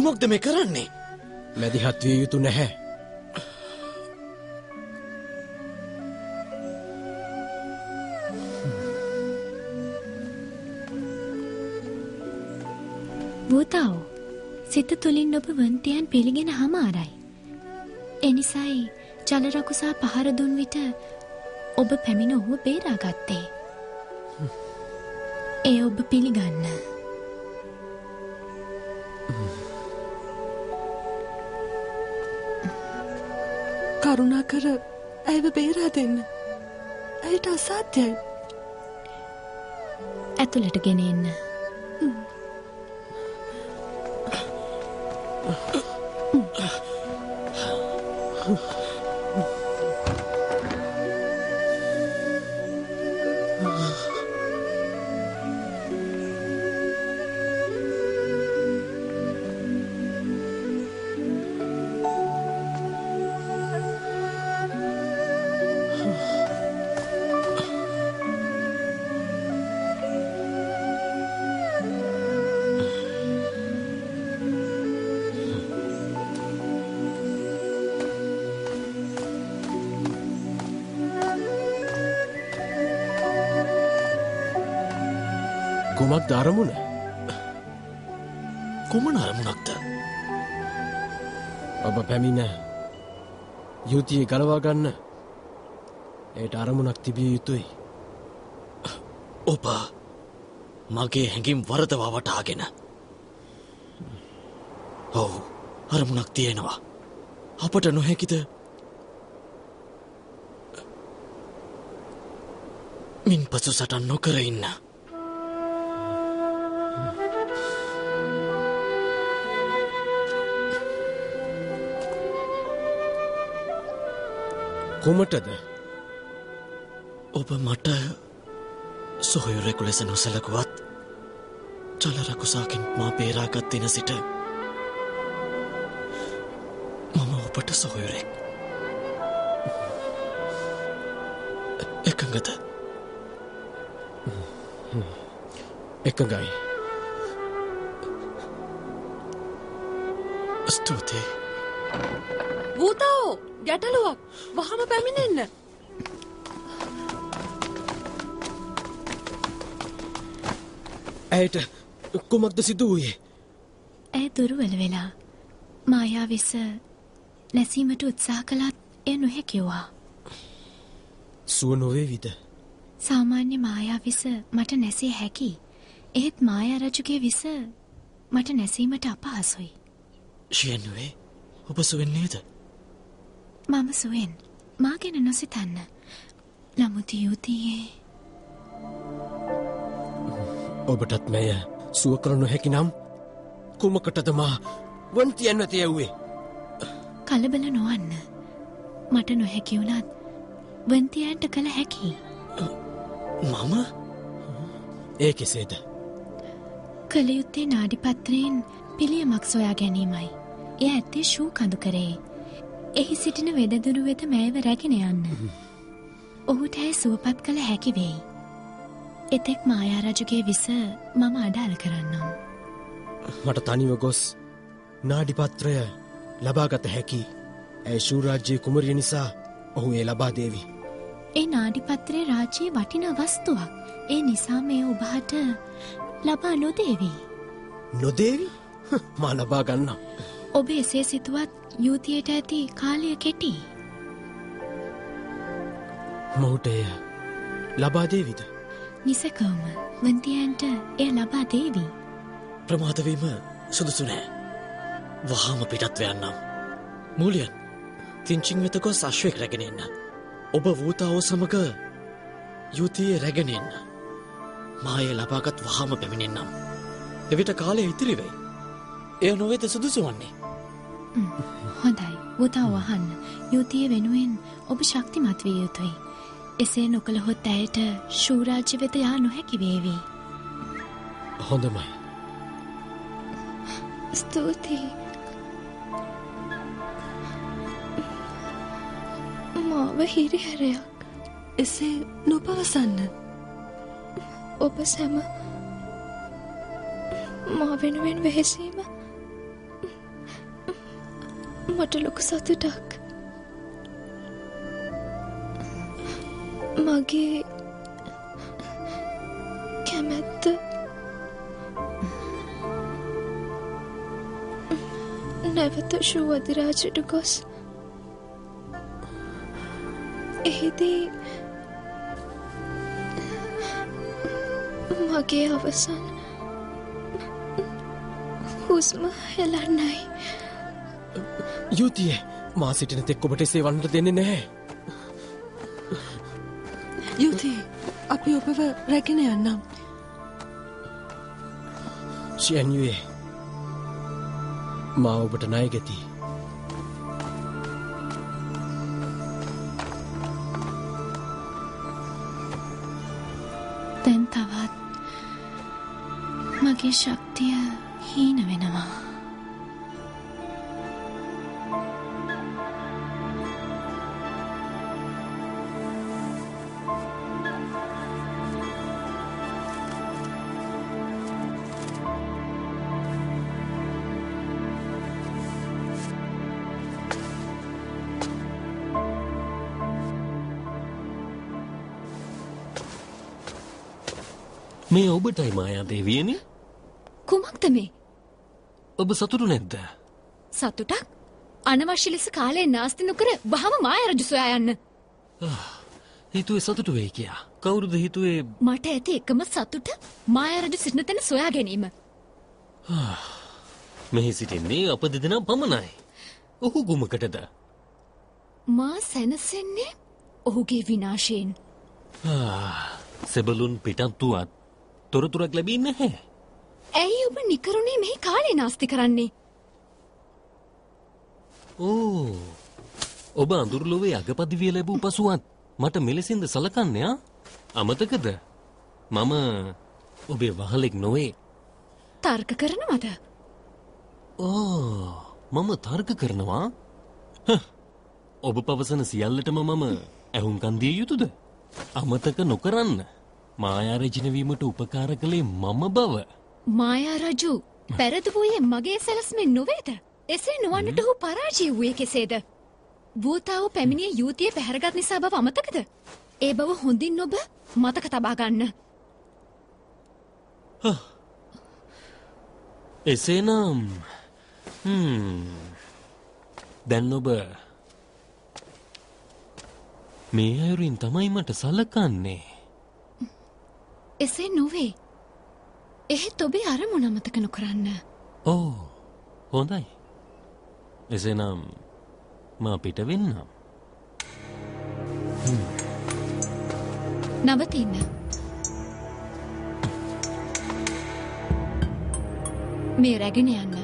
කුමක්ද මේ කරන්නේ මැදිහත් විය යුතු නැහැ. වූතාව සිත තුළින් ඔබ වන්තයන් පිළිගෙන හමාරයි. එනිසයි ජලරකුසා පහරදුන් විට ඔබ පැමිණ ඔහුව බේරාගත්තේ. ඒ ඔබ පිළිගන්න. කරුණා කර ඇයව බේරා දෙන්න. ඇයට අසාධ්‍යයි. ඇතුළට ගෙන එන්න. කුමක් ධරමුණ කුමන අරමුණක්ද? ඔබ පැමිණ යුතිය ගලවාගන්න ඒට අරමුණක් තිබිය යුතුයි. ඔබ මගේ හැඟිම් වරදවා වටාගෙන ඔවු අරමුණක් තියෙනවා. අපට නොහැකිද? මින් පසු සටන් නොකර ඉන්න කුමටද? ඔබ මට සොහයුරෙකු ලෙස නොසැලකුවත් චලරකුසාකින් මා පේරාගත් දින සිට මම ඔබට සොහයුරෙක්. එකඟද? එකගයි ස්තුතියි වූතාවෝ ගැටලුවක් වහම පැමිණෙන්න. ඇයට කුමක්ද සිදු වූයේ ඇය දුරුවල වෙලා මායා විස නැසීමට උත්සාහ කළත් එය නොහැකිවවා. සුව නොවේ විද සාමාන්‍ය මායා විස මට නැසේ හැකි. එහෙත් මායා රජුගේ විස මට නැසීමට අපහසුයි. ශයනුවේ ඔබ සුවෙන්නේද මම සුවෙන් මා ගැන නොසිතන්න. නමුත් යුතියේ ඔබටත් මැය සුව කර නොහැකි නම් කුමකටද මා වන්තියන් ඇති ඇව්වේ කලබල නොවන්න. මට නොහැකි වුණත් වන්තියන්ට කළ හැකි. මම ඒ කෙසේද කළයුත්තේ නාඩිපත්‍රයෙන් පිළියමක් සොයා ගැනීමයි. එය ඇත්තේ ශූ කඳු කරේ. එහි සිටින වෙදදුරු වෙත මෑව රැගෙන යන්න. ඔහුට ඇය සුවපත් කළ හැකි වෙයි. එතෙක් මායා රජුගේ විස මම අඩාල කරන්නම්. මට තනිව ගොස් නාඩිපත්‍රය ලබාගත හැකි ඇයි ශූරාජ්‍යය කුමරිය නිසා ඔහු ඒ ලබා දේවි. ඒ නාඩිපත්‍රේ රාජයේ වටින වස්තුවක්. ඒ නිසා මේ ඔබහට ලබා නොදේවී. නොදේවි මා ලබා ගන්නම්. ඔබ එසේ සිතුවත් යුතියට ඇති කාලය කෙටි. මොහුට එය ලබා දේවිද. නිසකවම වන්තියන්ට එය ලබා දේවී. ප්‍රමාදවීම සුදුසු නෑ. වහාම පිටත්ව යන්නම් මූලියන් තිංචිං වෙත ගොස් අශ්වයෙක් රැගෙනන්න ඔබ වූතාවෝ සමඟ යුතියේ රැගෙනන්න මාය ලබාගත් වහාම පැමිණෙන්නම්. එවිට කාලය ඉතිරිවෙයි එය නොවෙත සුදුසු වන්නේ හොඳයි වතාව වහන්න යුතිය වෙනුවෙන් ඔබ ශක්තිමත් විය යුතුයි. එසේ නොකළහොත් ඇයට ශූරාජ්‍ය වෙත යා නොහැකි වේවී. හොඳමයි. ස්තුතියි මාව හිරිහැරයක් එසේ නොපවසන්න. ඔබ සැම මා වෙනුවෙන් වෙහෙසීම මට ලොකු සතුටක් මගේ කැමැත්ත නැවත ශූ අධිරාජයට ගොස් එහිදී මගේ අවසන් හුස්ම හෙලන්නයි යුතිය මා සිටින තෙක් ඔබට එසේ වන්නට දෙන්නේ නැහැ. යුති අපි ඔබව රැගෙන යන්නම්. ශයන්යුවේ මා ඔබට ණයගැති දැන් තවත් මගේ ශක්තිය හීන වෙනවා මේ ඔබටයි මායා දේවියනි කුමක්ද මේ? ඔබ සතුටු නැද්ද? සතුටක්? අනවශ්‍ය ලෙස කාලේ නාස්ති නොකර බහම මාය රජු සොයා යන්න. හිතුවේ සතුටු වෙයි කියා. කවුරුද හිතුවේ? මට ඇති එකම සතුට මාය රජු සිටින තැන සොයා ගැනීම. මෙහි සිටින්නේ අප දෙදෙනා පමණයි. ඔහු ගුමකටද? මා සැනසෙන්නේ ඔහුගේ විනාශයෙන්. සෙබලුන් පිටත්තුවත් තොරතුරක් ලැබී නැහැ. ඇයි ඔබ නිකරුණේ මෙහි කාලේ නාස්ති කරන්නේ? ඕ ඔබ අඳුරලොවේ අගපදිවිය ලැබූ පසුවත් මට මෙලෙසින්ද සලකන්නයා අමතකද? මම ඔබේ වහලෙක් නොවේ. තර්ක කරනවද? ඕ මම තර්ක කරනවා? ඔබ පවසන සියල්ලටම මම ඇහුම්කන්දිය යුතුද? අමතක නොකරන්න මායාරජනවීමට උපකාර කළේ මම බව. මායා රජු පැරදවූයේ මගේ සැලස්මෙන් නොවේද? එසේ නොවන්නට ඔහු පරාජය වූයේ කෙසේද? භූතාව පැමිණිය යුතිය පැහැරගත් නිසා බව අමතකද? ඒ බව හොඳින් ඔබ මතක තබාගන්න එසේනම් දැන් ඔබ මේ අයුරින් තමයි මට සලකන්නේ එසේ නොවේ. එහෙත් ඔබේ අරමුණ අමතක නොකරන්න. ඕ හොඳයි. එසේනම් මා පිට වෙන්නම්. නවතින්න. මේ රැගෙන යන්න